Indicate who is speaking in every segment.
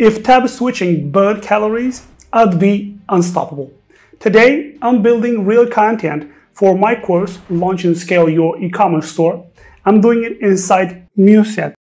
Speaker 1: If tab switching burned calories, I'd be unstoppable. Today, I'm building real content for my course, Launch and Scale Your E-commerce store. I'm doing it inside Muset.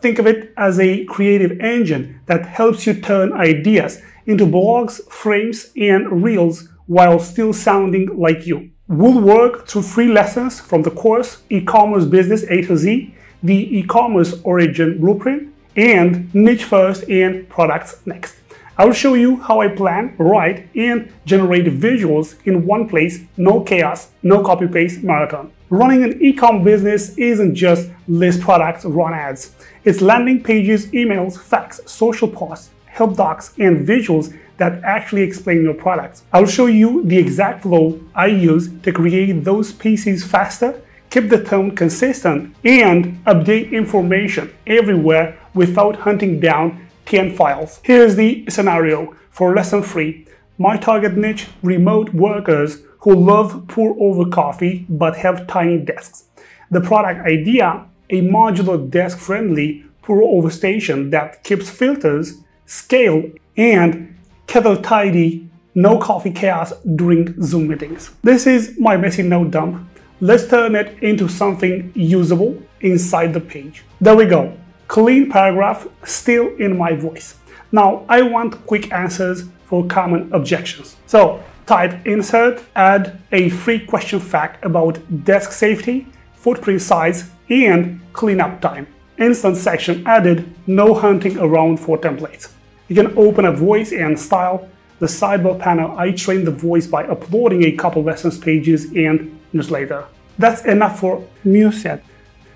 Speaker 1: Think of it as a creative engine that helps you turn ideas into blogs, frames, and reels while still sounding like you. We'll work through free lessons from the course E-commerce Business A to Z, the e-commerce origin blueprint, and niche first and products next. I will show you how I plan, write, and generate visuals in one place, no chaos, no copy-paste marathon. Running an e-com business isn't just list products, run ads. It's landing pages, emails, FAQs, social posts, help docs, and visuals that actually explain your products. I'll show you the exact flow I use to create those pieces faster, keep the tone consistent, and update information everywhere without hunting down 10 files. Here's the scenario for lesson 3. My target niche, remote workers who love pour over coffee but have tiny desks. The product idea, a modular desk-friendly pour over station that keeps filters, scale, and kettle tidy, no coffee chaos during Zoom meetings. This is my messy note dump. Let's turn it into something usable inside the page. There we go. Clean paragraph still in my voice. Now I want quick answers for common objections. So type insert, add a free question fact about desk safety, footprint size, and cleanup time. Instant section added, no hunting around for templates. You can open a voice and style. The sidebar panel, I trained the voice by uploading a couple lessons pages and newsletter. That's enough for Muset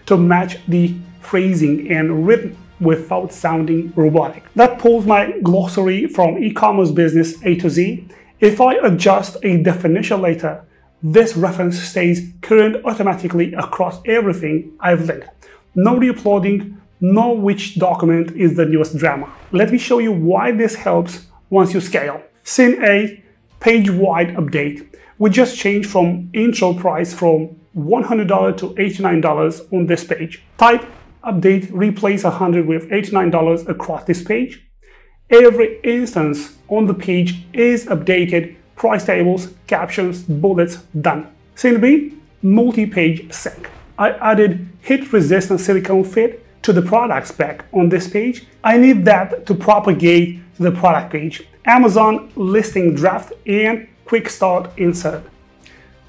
Speaker 1: to match the phrasing and rhythm without sounding robotic. That pulls my glossary from e-commerce business A to Z. If I adjust a definition later, this reference stays current automatically across everything I've linked. No re-uploading, know which document is the newest drama. Let me show you why this helps once you scale. Scene A, page-wide update. We just changed from intro price from $100 to $89 on this page. Type update replace 100 with $89 across this page. Every instance on the page is updated, price tables, captions, bullets, done. Scene B, multi-page sync. I added heat-resistant silicone fit to the product spec on this page, I need that to propagate to the product page. Amazon listing draft and quick start insert.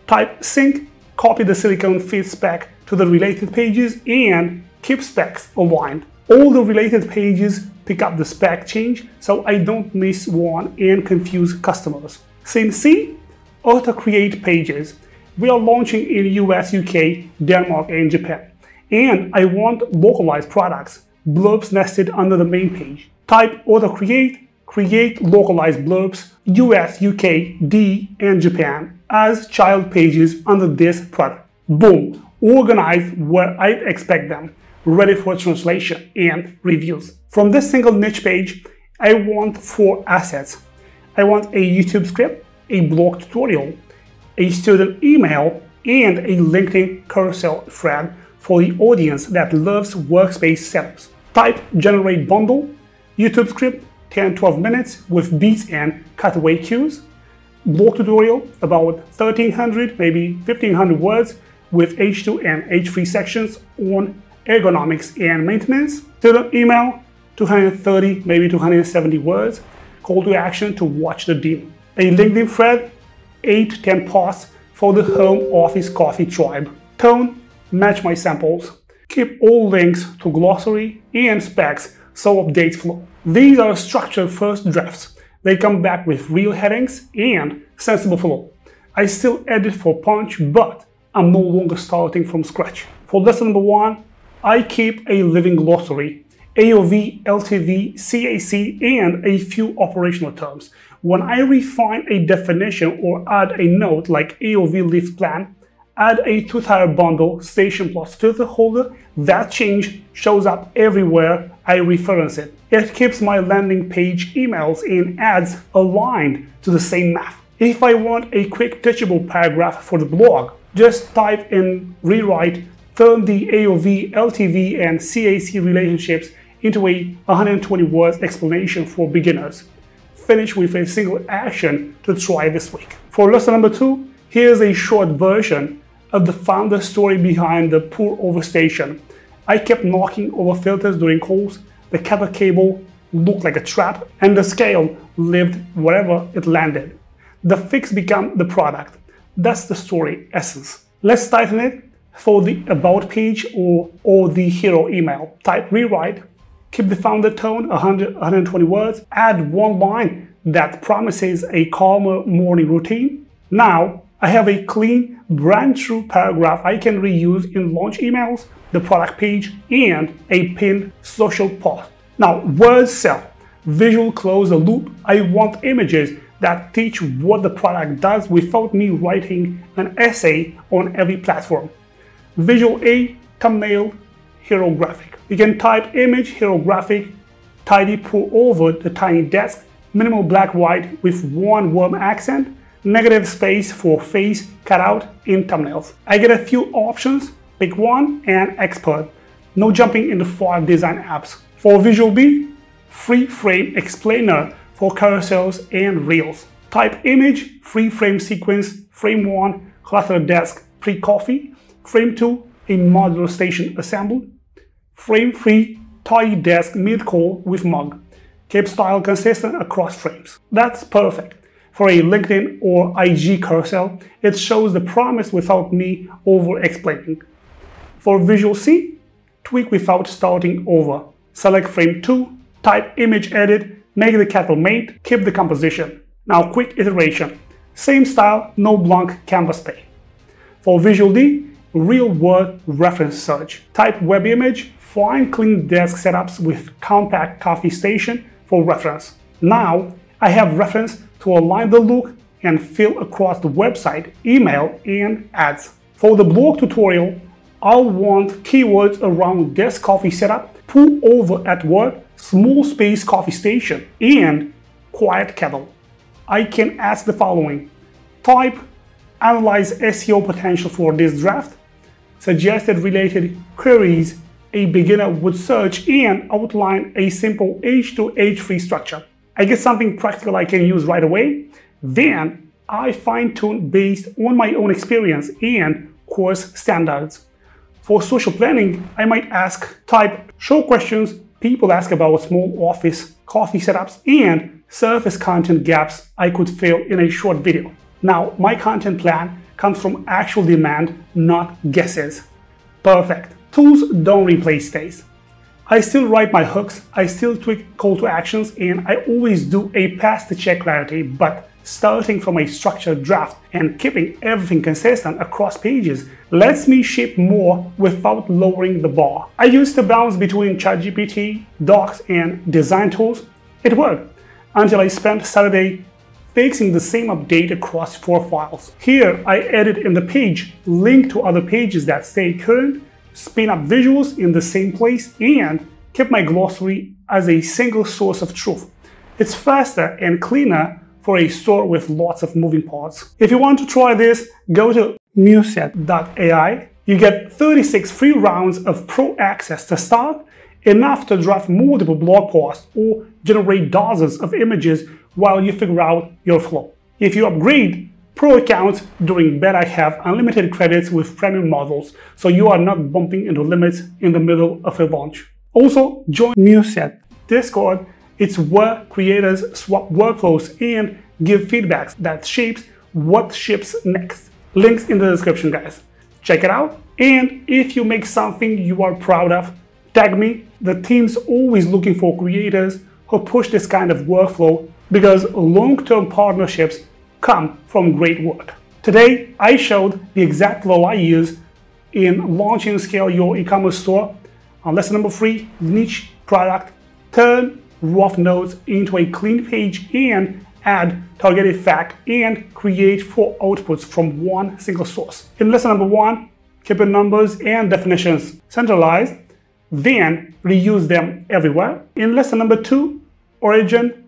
Speaker 1: Type sync, copy the silicone fit spec to the related pages and keep specs aligned. All the related pages pick up the spec change so I don't miss one and confuse customers. Scene C, auto create pages. We are launching in US, UK, Denmark and Japan and I want localized products, blurbs nested under the main page. Type auto create, create localized blurbs, US, UK, D, and Japan as child pages under this product. Boom, organized where I expect them, ready for translation and reviews. From this single niche page, I want four assets. I want a YouTube script, a blog tutorial, a student email, and a LinkedIn carousel thread for the audience that loves workspace setups. Type generate bundle, YouTube script, 10-12 minutes with beats and cutaway cues, blog tutorial about 1300, maybe 1500 words with H2 and H3 sections on ergonomics and maintenance. Student email, 230, maybe 270 words. Call to action to watch the demo. A LinkedIn thread, 8-10 posts for the home office coffee tribe. Tone, match my samples, keep all links to glossary and specs so updates flow. These are structured first drafts. They come back with real headings and sensible flow. I still edit for punch, but I'm no longer starting from scratch. For lesson number one, I keep a living glossary, AOV, LTV, CAC, and a few operational terms. When I refine a definition or add a note like AOV lift plan, add a two-tire bundle, station plus filter holder, that change shows up everywhere I reference it. It keeps my landing page emails and ads aligned to the same math. If I want a quick touchable paragraph for the blog, just type in rewrite, turn the AOV, LTV, and CAC relationships into a 120 words explanation for beginners. Finish with a single action to try this week. For lesson number two, here's a short version of the founder story behind the pour-over station. I kept knocking over filters during calls, the copper cable looked like a trap, and the scale lived wherever it landed. The fix became the product. That's the story essence. Let's tighten it for the about page or, or the hero email. Type rewrite, keep the founder tone 100, 120 words, add one line that promises a calmer morning routine. Now I have a clean, brand true paragraph I can reuse in launch emails, the product page, and a pinned social post. Now, words sell. Visual close the loop. I want images that teach what the product does without me writing an essay on every platform. Visual A, thumbnail, hero graphic. You can type image, hero graphic, tidy pour over the tiny desk, minimal black white with one warm accent, negative space for face cutout in thumbnails. I get a few options, pick one and export. No jumping into five design apps. For Visual B, free frame explainer for carousels and reels. Type image, free frame sequence, frame 1, clutter desk pre-coffee, frame 2, a modular station assembled, frame 3, tidy desk mid-call with mug. Keep style consistent across frames. That's perfect. For a LinkedIn or IG carousel, it shows the promise without me over-explaining. For Visual C, tweak without starting over. Select frame 2, type image edit, make the cattle mate, keep the composition. Now quick iteration. Same style, no blank canvas pay. For Visual D, real world reference search. Type web image, find clean desk setups with compact coffee station for reference. Now I have reference to align the look and feel across the website, email, and ads. For the blog tutorial, I'll want keywords around desk coffee setup, pour over at work, small space coffee station, and quiet kettle. I can ask the following. Type, analyze SEO potential for this draft, suggested related queries a beginner would search, and outline a simple H2 H3 structure. I get something practical I can use right away. Then I fine tune based on my own experience and course standards. For social planning, I might ask type show questions people ask about small office coffee setups and surface content gaps I could fill in a short video. Now, my content plan comes from actual demand, not guesses. Perfect. Tools don't replace stays. I still write my hooks, I still tweak call to actions, and I always do a pass to check clarity, but starting from a structured draft and keeping everything consistent across pages lets me ship more without lowering the bar. I used to bounce between ChatGPT, Docs, and design tools. It worked until I spent Saturday fixing the same update across four files. Here, I edit in the page, link to other pages that stay current, spin up visuals in the same place, and keep my glossary as a single source of truth. It's faster and cleaner for a store with lots of moving parts. If you want to try this, go to Muset.ai. You get 36 free rounds of pro access to start, enough to draft multiple blog posts or generate dozens of images while you figure out your flow. If you upgrade Pro accounts during beta have unlimited credits with premium models, so you are not bumping into limits in the middle of a launch. Also, join Muset Discord. It's where creators swap workflows and give feedbacks that shapes what ships next. Links in the description, guys. Check it out. And if you make something you are proud of, tag me. The team's always looking for creators who push this kind of workflow because long-term partnerships come from great work. Today, I showed the exact flow I use in launch and scale your e-commerce store. On lesson number three, niche product, turn rough nodes into a clean page and add targeted FAQ and create four outputs from one single source. In lesson number one, keep your numbers and definitions centralized, then reuse them everywhere. In lesson number two, origin,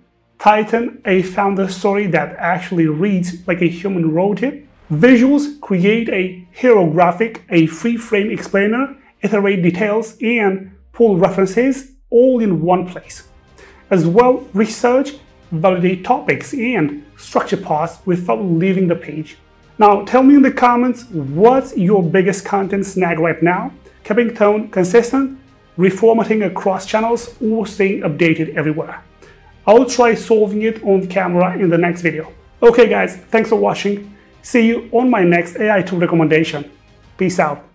Speaker 1: Tighten a founder story that actually reads like a human wrote it. Visuals create a hero graphic, a free frame explainer, iterate details, and pull references. all in one place. As well, research, validate topics, and structure posts without leaving the page. Now, tell me in the comments what's your biggest content snag right now? Keeping tone consistent, reformatting across channels, or staying updated everywhere. I'll try solving it on camera in the next video. Okay guys, thanks for watching. See you on my next AI tool recommendation. Peace out.